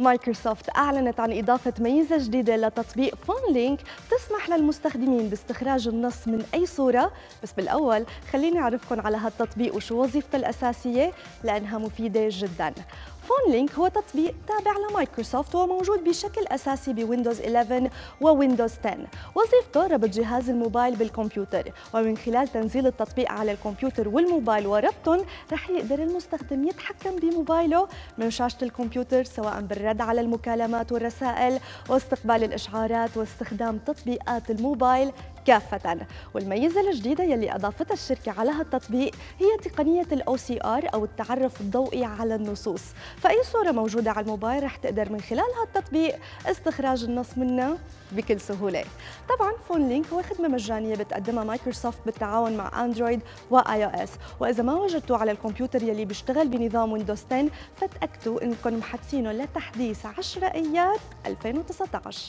مايكروسوفت أعلنت عن إضافة ميزة جديدة لتطبيق Phone Link تسمح للمستخدمين باستخراج النص من أي صورة. بس بالأول خليني أعرفكم على هالتطبيق وشو وظيفته الأساسية لأنها مفيدة جداً. Phone Link هو تطبيق تابع لمايكروسوفت وموجود بشكل أساسي ب Windows 11 و Windows 10 وظيفته ربط جهاز الموبايل بالكمبيوتر ومن خلال تنزيل التطبيق على الكمبيوتر والموبايل وربطهم رح يقدر المستخدم يتحكم بموبايله من شاشة الكمبيوتر سواء بالرد على المكالمات والرسائل واستقبال الإشعارات واستخدام تطبيقات الموبايل كافة. والميزة الجديدة يلي أضافتها الشركة على هالتطبيق هي تقنية ال OCR أو التعرف الضوئي على النصوص. فأي صورة موجودة على الموبايل رح تقدر من خلال هالتطبيق استخراج النص منها بكل سهولة. طبعا Phone Link هو خدمة مجانية بتقدمها مايكروسوفت بالتعاون مع أندرويد و iOS. وإذا ما وجدتوه على الكمبيوتر يلي بيشتغل بنظام Windows 10 فتأكدوا إنكم محدثينه لتحديث 10 أيار 2019